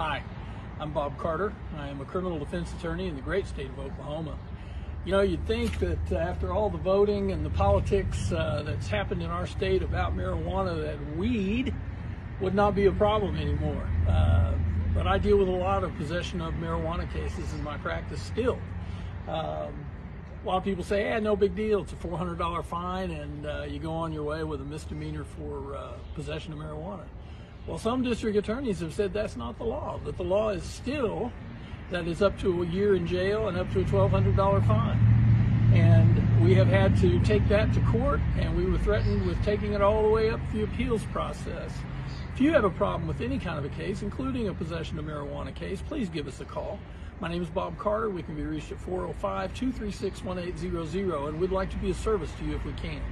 Hi, I'm Bob Carter. I am a criminal defense attorney in the great state of Oklahoma. You know, you'd think that uh, after all the voting and the politics uh, that's happened in our state about marijuana, that weed would not be a problem anymore. Uh, but I deal with a lot of possession of marijuana cases in my practice still. Um, a lot of people say, "Yeah, no big deal. It's a $400 fine, and uh, you go on your way with a misdemeanor for uh, possession of marijuana." Well, some district attorneys have said that's not the law. That the law is still that is up to a year in jail and up to a $1,200 fine. And we have had to take that to court, and we were threatened with taking it all the way up the appeals process. If you have a problem with any kind of a case, including a possession of marijuana case, please give us a call. My name is Bob Carter. We can be reached at 405 236 1800, and we'd like to be of service to you if we can.